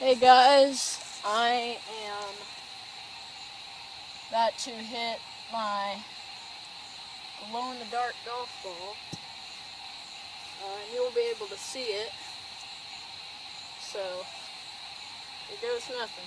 Hey guys, I am about to hit my glow in the dark golf ball. Uh, and you'll be able to see it. So, it goes nothing.